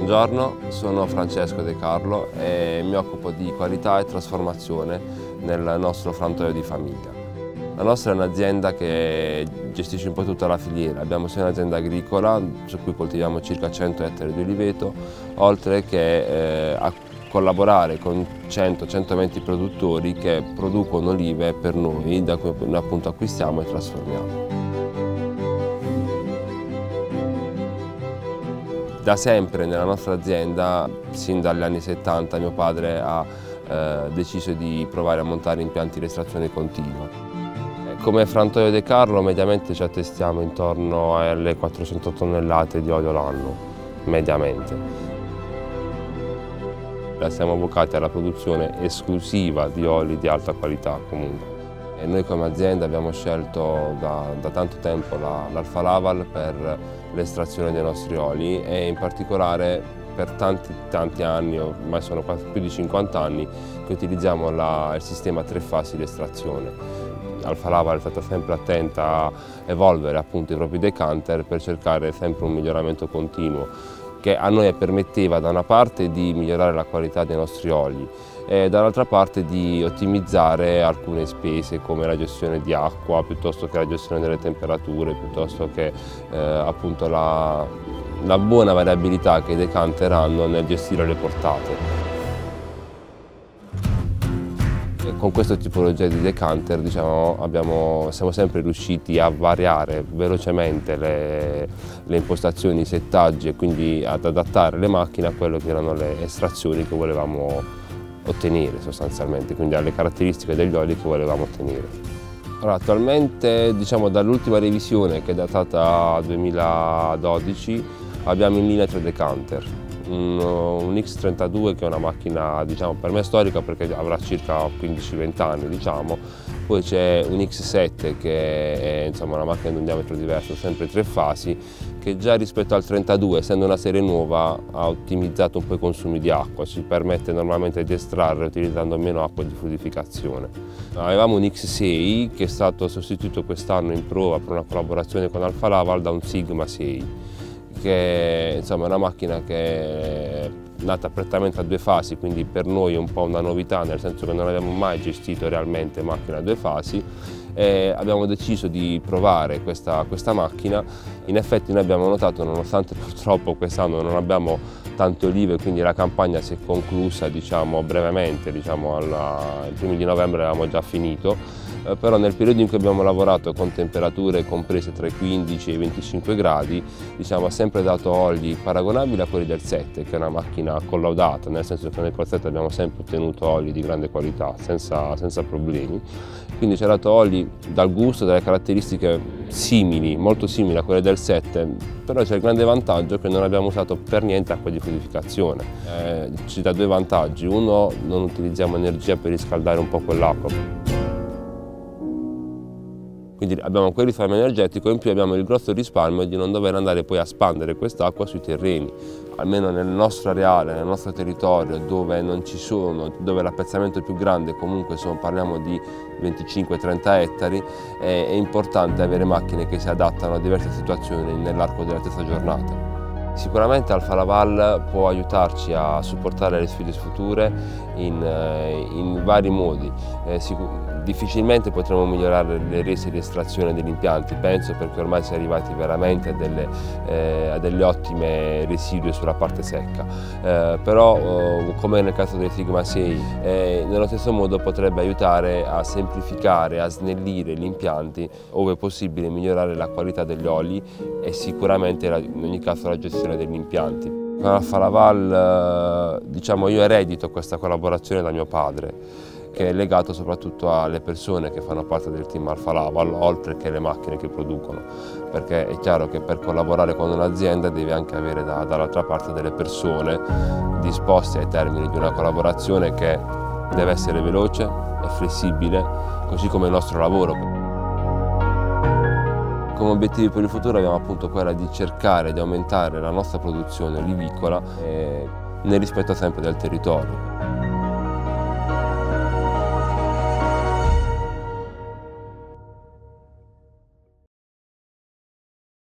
Buongiorno, sono Francesco De Carlo e mi occupo di qualità e trasformazione nel nostro frantoio di famiglia. La nostra è un'azienda che gestisce un po' tutta la filiera, abbiamo sia un'azienda agricola su cui coltiviamo circa 100 ettari di oliveto, oltre che eh, a collaborare con 100-120 produttori che producono olive per noi, da cui appunto acquistiamo e trasformiamo. Da sempre nella nostra azienda, sin dagli anni 70, mio padre ha eh, deciso di provare a montare impianti di estrazione continua. Come frantoio De Carlo mediamente ci attestiamo intorno alle 400 tonnellate di olio l'anno, mediamente. Siamo avvocati alla produzione esclusiva di oli di alta qualità comunque. E noi come azienda abbiamo scelto da, da tanto tempo l'Alfa la, Laval per l'estrazione dei nostri oli e in particolare per tanti, tanti anni, ormai sono più di 50 anni, che utilizziamo la, il sistema a tre fasi di estrazione. Alfa Laval è stata sempre attenta a evolvere appunto i propri decanter per cercare sempre un miglioramento continuo che a noi permetteva da una parte di migliorare la qualità dei nostri oli e dall'altra parte di ottimizzare alcune spese come la gestione di acqua piuttosto che la gestione delle temperature, piuttosto che eh, appunto la, la buona variabilità che i decanter hanno nel gestire le portate. Con questa tipologia di decanter diciamo, abbiamo, siamo sempre riusciti a variare velocemente le, le, impostazioni, i settaggi e quindi ad adattare le macchine a quello che erano le estrazioni che volevamo ottenere sostanzialmente, quindi alle caratteristiche degli oli che volevamo ottenere. Allora, attualmente diciamo, dall'ultima revisione che è datata 2012 abbiamo in linea tre decanter un, un, X32 che è una macchina diciamo, per me storica perché avrà circa 15-20 anni diciamo. poi c'è un X7 che è insomma, una macchina di un diametro diverso, sempre tre fasi, che già rispetto al 32, essendo una serie nuova, ha ottimizzato un po' i consumi di acqua, ci permette normalmente di estrarre utilizzando meno acqua di fluidificazione. Avevamo un X6 che è stato sostituito quest'anno in prova per una collaborazione con Alfa Laval da un Sigma 6 che insomma, è una macchina che è nata prettamente a due fasi, quindi per noi è un po' una novità, nel senso che non abbiamo mai gestito realmente macchina a due fasi e abbiamo deciso di provare questa, questa macchina. In effetti noi abbiamo notato, nonostante purtroppo quest'anno non abbiamo tante olive, quindi la campagna si è conclusa diciamo, brevemente, diciamo, alla, il primo di novembre avevamo già finito, però nel periodo in cui abbiamo lavorato con temperature comprese tra i 15 e i 25 gradi diciamo, ha sempre dato oli paragonabili a quelli del 7 che è una macchina collaudata nel senso che nel 7 abbiamo sempre ottenuto oli di grande qualità senza, senza problemi. Quindi ci ha dato oli dal gusto, dalle caratteristiche simili, molto simili a quelle del 7 però c'è il grande vantaggio che non abbiamo usato per niente acqua di fluidificazione eh, ci dà due vantaggi. Uno non utilizziamo energia per riscaldare un po' quell'acqua quindi abbiamo quel risparmio energetico e in più abbiamo il grosso risparmio di non dover andare poi a spandere quest'acqua sui terreni. Almeno nel nostro areale, nel nostro territorio dove non ci sono, dove l'appezzamento è più grande, comunque sono, parliamo di 25-30 ettari, è, è importante avere macchine che si adattano a diverse situazioni nell'arco della stessa giornata. Sicuramente Alfa Laval può aiutarci a supportare le sfide future in, eh, in vari modi. Eh, difficilmente potremo migliorare le rese di estrazione degli impianti, penso perché ormai si è arrivati veramente a delle, eh, a delle ottime residue sulla parte secca, eh, però eh, come nel caso del Sigma 6, eh, nello stesso modo potrebbe aiutare a semplificare, a snellire gli impianti, ove possibile migliorare la qualità degli oli e sicuramente in ogni caso la gestione degli impianti. Con Alfa Laval diciamo, io eredito questa collaborazione da mio padre che è legato soprattutto alle persone che fanno parte del team Alfa Laval, oltre che le macchine che producono, perché è chiaro che per collaborare con un'azienda devi anche avere da, dall'altra parte delle persone disposte ai termini di una collaborazione che deve essere veloce e flessibile, così come il nostro lavoro. Come obiettivi per il futuro abbiamo appunto quella di cercare di aumentare la nostra produzione olivicola eh, nel rispetto sempre del territorio.